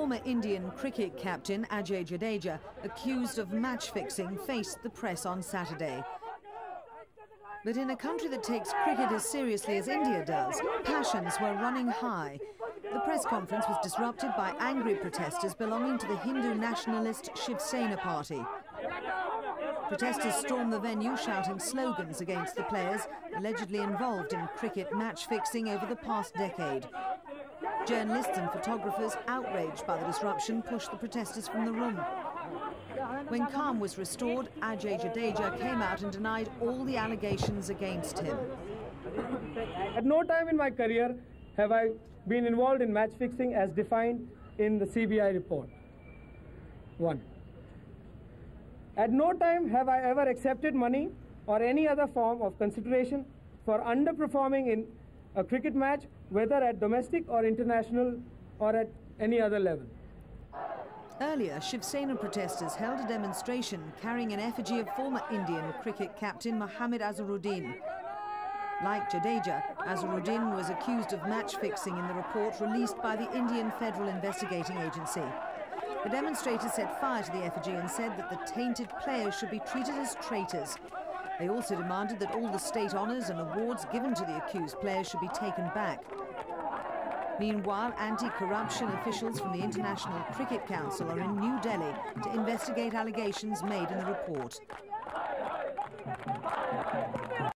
former Indian cricket captain Ajay Jadeja, accused of match fixing, faced the press on Saturday. But in a country that takes cricket as seriously as India does, passions were running high. The press conference was disrupted by angry protesters belonging to the Hindu nationalist Shiv Sena party. Protesters stormed the venue shouting slogans against the players allegedly involved in cricket match fixing over the past decade. Journalists and photographers, outraged by the disruption, pushed the protesters from the room. When calm was restored, Ajay Jadeja came out and denied all the allegations against him. At no time in my career have I been involved in match fixing as defined in the CBI report. One. At no time have I ever accepted money or any other form of consideration for underperforming in a cricket match, whether at domestic or international or at any other level. Earlier, Shiv Sena protesters held a demonstration carrying an effigy of former Indian cricket captain Mohammad Azharuddin. Like Jadeja, Azharuddin was accused of match fixing in the report released by the Indian Federal Investigating Agency. The demonstrators set fire to the effigy and said that the tainted players should be treated as traitors. They also demanded that all the state honours and awards given to the accused players should be taken back. Meanwhile, anti-corruption officials from the International Cricket Council are in New Delhi to investigate allegations made in the report.